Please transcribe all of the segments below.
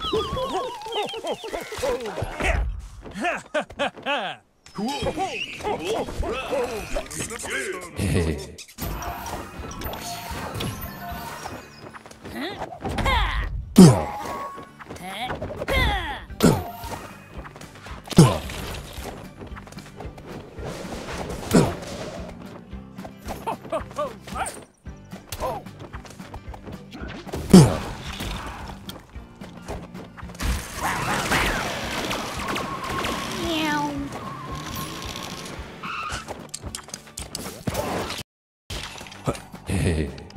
Oh! Hehe.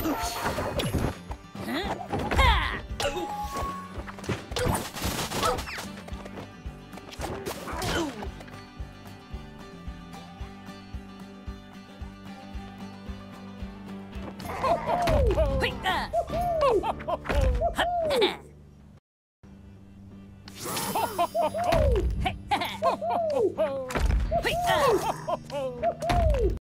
you Ho ho ho ho!